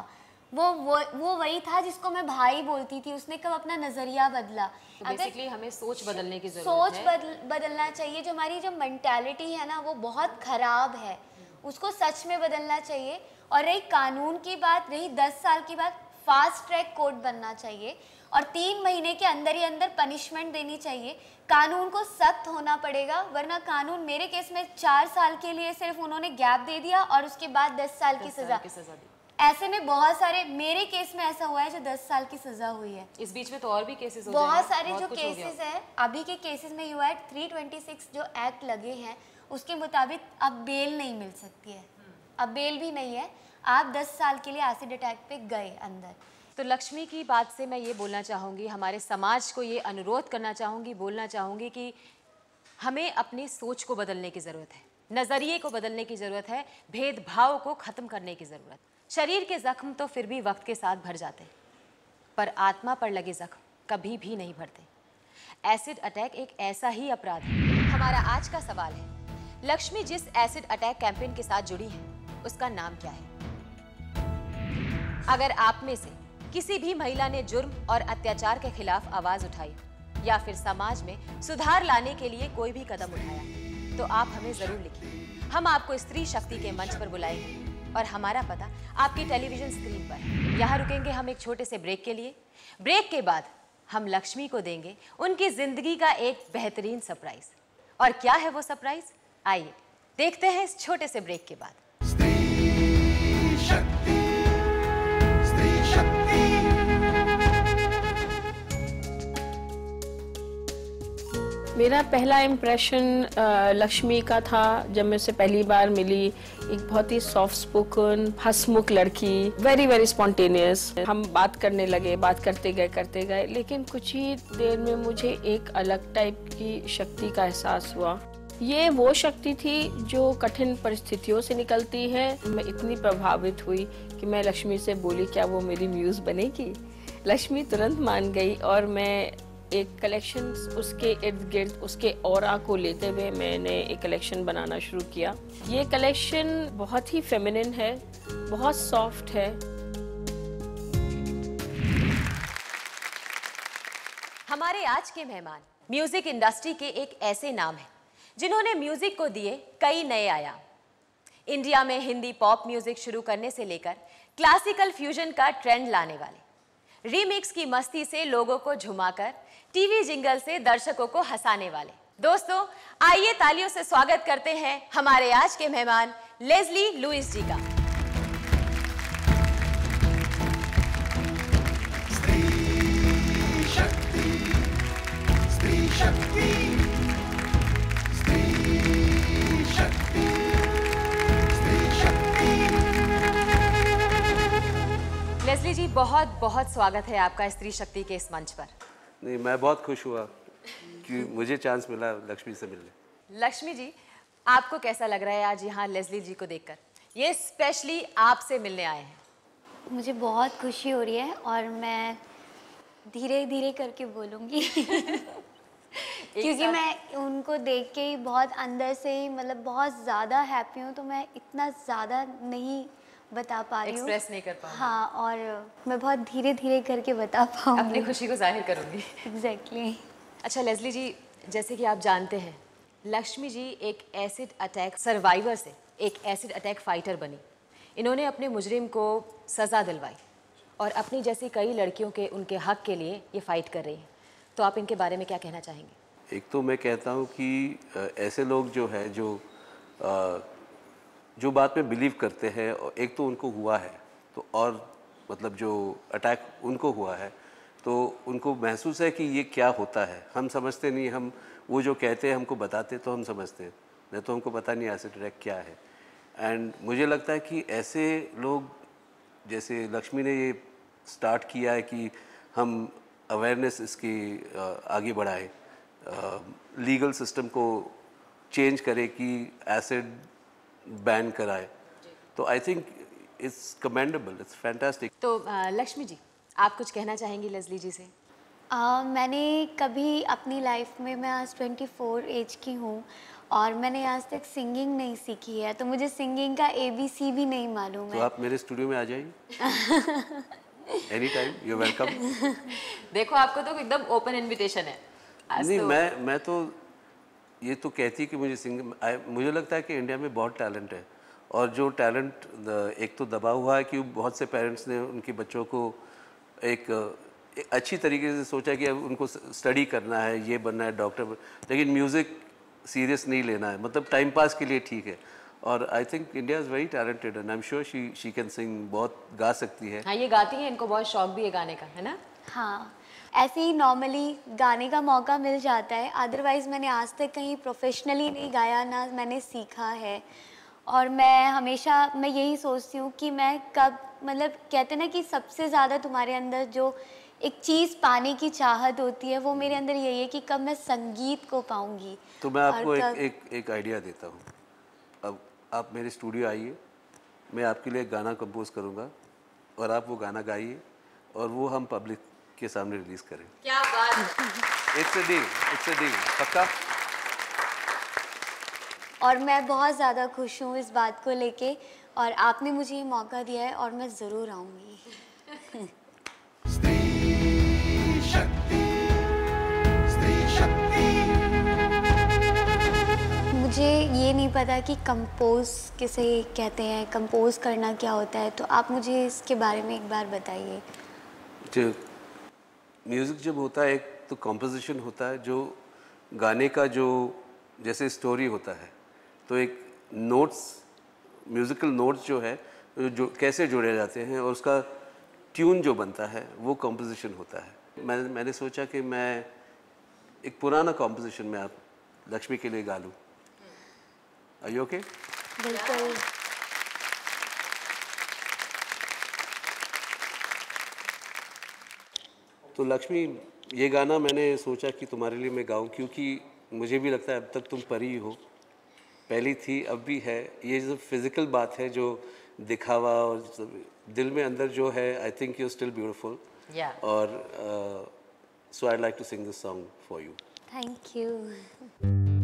वो वो वो वही था जिसको मैं भाई बोलती थी उसने कब अपना नज़रिया बदला। तो बेसिकली हमें सोच बदलने की ज़रूरत सोच है। बदल बदलना चाहिए जो हमारी जो मेंटालिटी है ना वो बहुत खराब है। उसको सच में बदलना चाहिए। और रही कानून की बात रही दस साल की बात फास्ट ट्रैक कोर्ट बनना चाहिए। और तीन महीने के अंदर ही अंदर पनिशमेंट देनी चाहिए। कानून को सख्त होना पड़ेगा वरना कानून मेरे केस में चार साल के लिए सिर्फ़ उन्होंने गैप दे दिया और उसके बाद दस साल की सजा। की सजा दी। ऐसे में बहुत सारे मेरे केस में ऐसा हुआ है जो दस साल की सजा हुई है। इस बीच में तो और भी केसेस हो बहुत सारे जो हो गया। केसेस हैं अभी के केसेस में हुआ है 326 जो एक्ट लगे हैं उसके मुताबिक अब बेल नहीं मिल सकती है। अब बेल भी नहीं है। आप 10 साल के लिए एसिड अटैक पे गए अंदर। तो लक्ष्मी की बात से मैं ये बोलना चाहूँगी हमारे समाज को ये अनुरोध करना चाहूँगी बोलना चाहूँगी कि हमें अपनी सोच को बदलने की ज़रूरत है नज़रिए को बदलने की ज़रूरत है भेदभाव को ख़त्म करने की ज़रूरत। शरीर के ज़ख्म तो फिर भी वक्त के साथ भर जाते पर आत्मा पर लगे ज़ख्म कभी भी नहीं भरते। एसिड अटैक एक ऐसा ही अपराध है। हमारा आज का सवाल है, लक्ष्मी जिस एसिड अटैक कैंपेन के साथ जुड़ी है, उसका नाम क्या है? अगर आप में से किसी भी महिला ने जुर्म और अत्याचार के खिलाफ आवाज़ उठाई या फिर समाज में सुधार लाने के लिए कोई भी कदम उठाया तो आप हमें ज़रूर लिखिए। हम आपको स्त्री शक्ति के मंच पर बुलाएँगे। और हमारा पता आपकी टेलीविज़न स्क्रीन पर। यहाँ रुकेंगे हम एक छोटे से ब्रेक के लिए। ब्रेक के बाद हम लक्ष्मी को देंगे उनकी ज़िंदगी का एक बेहतरीन सरप्राइज़ और क्या है वो सरप्राइज़ आइए, देखते हैं इस छोटे से ब्रेक के बाद। मेरा पहला इम्प्रेशन लक्ष्मी का था, जब मैं उससे पहली बार मिली। एक बहुत ही सॉफ्ट स्पोकन हसमुख लड़की वेरी वेरी स्पॉन्टेनियस हम बात करने लगे, बात करते गए करते गए, लेकिन कुछ ही देर में मुझे एक अलग टाइप की शक्ति का एहसास हुआ। ये वो शक्ति थी जो कठिन परिस्थितियों से निकलती है। मैं इतनी प्रभावित हुई कि मैं लक्ष्मी से बोली, क्या वो मेरी म्यूज बनेगी? लक्ष्मी तुरंत मान गई और मैं एक कलेक्शन उसके इर्द गिर्द, उसके और को लेते हुए मैंने एक कलेक्शन बनाना शुरू किया। ये कलेक्शन बहुत ही फेमिनिन है, बहुत सॉफ्ट है। हमारे आज के मेहमान म्यूज़िक इंडस्ट्री के एक ऐसे नाम हैं, जिन्होंने म्यूज़िक को दिए कई नए आयाम। इंडिया में हिंदी पॉप म्यूज़िक शुरू करने से लेकर क्लासिकल फ्यूजन का ट्रेंड लाने वाले। रीमिक्स की मस्ती से लोगों को झुमाकर, टीवी जिंगल से दर्शकों को हंसाने वाले। दोस्तों, आइए तालियों से स्वागत करते हैं हमारे आज के मेहमान, लेजली लुइस जी का। लेजली जी बहुत बहुत स्वागत है आपका स्त्री शक्ति के इस मंच पर। नहीं मैं बहुत खुश हुआ कि मुझे चांस मिला लक्ष्मी से मिलने। लक्ष्मी जी आपको कैसा लग रहा है आज यहाँ लेजली जी को देखकर? ये स्पेशली आपसे मिलने आए हैं। मुझे बहुत खुशी हो रही है और मैं धीरे धीरे करके बोलूँगी। क्योंकि मैं उनको देख के ही बहुत अंदर से ही मतलब बहुत ज़्यादा हैप्पी हूँ तो मैं इतना ज़्यादा नहीं बता पा रही हूँ। एक्सप्रेस नहीं कर पा हाँ और मैं बहुत धीरे धीरे करके बता पाऊँगी। अपनी खुशी को ज़ाहिर करूँगी। Exactly exactly. अच्छा लेजली जी जैसे कि आप जानते हैं लक्ष्मी जी एक एसिड अटैक सर्वाइवर से एक एसिड अटैक फाइटर बनी। इन्होंने अपने मुजरिम को सज़ा दिलवाई और अपनी जैसी कई लड़कियों के उनके हक के लिए ये फाइट कर रही हैं। तो आप इनके बारे में क्या कहना चाहेंगे? एक तो मैं कहता हूँ कि ऐसे लोग जो है जो अ, जो बात में बिलीव करते हैं, और एक तो उनको हुआ है तो और मतलब जो अटैक उनको हुआ है तो उनको महसूस है कि ये क्या होता है। हम समझते नहीं, हम वो जो कहते हैं, हमको बताते तो हम समझते हैं। नहीं तो हमको पता नहीं एसिड अटैक क्या है। एंड मुझे लगता है कि ऐसे लोग, जैसे लक्ष्मी ने ये स्टार्ट किया है कि हम अवेयरनेस इसकी आगे बढ़ाएँ। लीगल सिस्टम को चेंज करें कि एसिड बैन कराए। तो I think it's commendable it's fantastic तो लक्ष्मी जी आप कुछ कहना चाहेंगी लेजली जी से? आ, मैंने कभी अपनी लाइफ में मैं आज 24 एज की हूँ और मैंने आज तक सिंगिंग नहीं सीखी है तो मुझे सिंगिंग का ए बी सी भी नहीं मालूम तो है। आप मेरे स्टूडियो में आ जाइए। एनी टाइम यू वेलकम देखो आपको तो एकदम ओपन इनविटेशन है। नहीं तो मैं मैं तो ये तो कहती है कि मुझे सिंग मुझे लगता है कि इंडिया में बहुत टैलेंट है। और जो टैलेंट एक तो दबा हुआ है कि बहुत से पेरेंट्स ने उनके बच्चों को एक, एक अच्छी तरीके से सोचा कि अब उनको स्टडी करना है ये बनना है डॉक्टर लेकिन म्यूज़िक सीरियस नहीं लेना है। मतलब टाइम पास के लिए ठीक है। और I think India is very talented and I am sure she she can sing बहुत गा सकती है। हाँ ये गाती हैं इनको बहुत शौक भी है गाने का है ना? हाँ। ऐसे ही नॉर्मली गाने का मौका मिल जाता है। अदरवाइज़ मैंने आज तक कहीं प्रोफेशनली नहीं गाया ना मैंने सीखा है। और मैं हमेशा मैं यही सोचती हूँ कि मैं कब मतलब कहते ना कि सबसे ज़्यादा तुम्हारे अंदर जो एक चीज़ पाने की चाहत होती है वो मेरे अंदर यही है कि कब मैं संगीत को पाऊँगी। तो मैं आपको एक कब- एक एक आइडिया देता हूँ। अब आप मेरे स्टूडियो आइए मैं आपके लिए गाना कंपोज करूँगा और आप वो गाना गाइए और वो हम पब्लिक के सामने रिलीज़ करें। क्या बात it's a deal it's a deal पक्का? और मैं बहुत ज़्यादा खुश हूँ इस बात को लेके और आपने मुझे ये मौका दिया है और मैं ज़रूर आऊँगी। शक्ति स्त्री शक्ति। मुझे ये नहीं पता कि कंपोज किसे कहते हैं कंपोज करना क्या होता है तो आप मुझे इसके बारे में एक बार बताइए। जो म्यूज़िक जब होता है, एक तो कॉम्पोजिशन होता है, जो गाने का जो जैसे स्टोरी होता है तो एक नोट्स म्यूज़िकल नोट्स जो है, जो कैसे जोड़े जाते हैं और उसका ट्यून जो बनता है, वो कॉम्पोजिशन होता है। मैं, मैंने सोचा कि मैं एक पुराना कॉम्पोजिशन में आप लक्ष्मी के लिए गा लूँ। ओके बिल्कुल। तो लक्ष्मी ये गाना मैंने सोचा कि तुम्हारे लिए मैं गाऊँ क्योंकि मुझे भी लगता है अब तक तुम परी हो। पहली थी अब भी है। ये जो फ़िज़िकल बात है जो दिखावा और दिल में अंदर जो है I think you still beautiful और so I like to sing this song for you thank you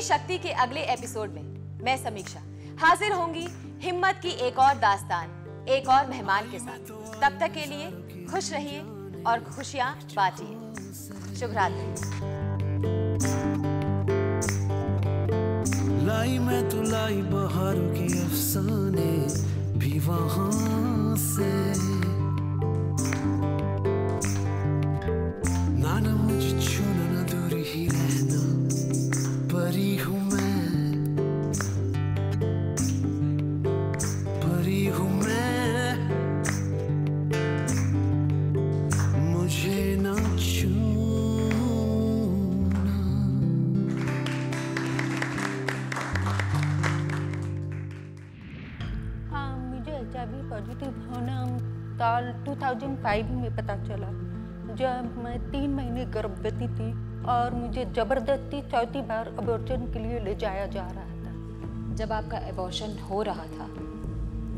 TV के अगले एपिसोड में मैं समीक्षा। हाजिर होंगी हिम्मत की एक और दास्तान, एक और मेहमान के साथ। तब तक के लिए खुश रहिए और खुशियाँ बांटिए। शुभ रात्रि। लाई मैं तो लाई बहारों के अफसाने भी वहाँ से। जब मैं तीन महीने गर्भवती थी और मुझे ज़बरदस्ती चौथी बार अबॉर्शन के लिए ले जाया जा रहा था। जब आपका एबॉर्शन हो रहा था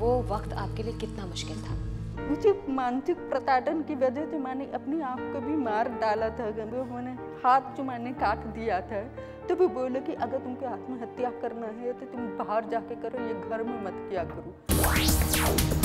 वो वक्त आपके लिए कितना मुश्किल था? मुझे मानसिक प्रताड़न की वजह से मैंने अपने आप को भी मार डाला था वो मैंने हाथ जो मैंने काट दिया था तो वो बोले कि अगर तुमको आत्महत्या करना है तो तुम बाहर जाके करो ये घर में मत किया करो।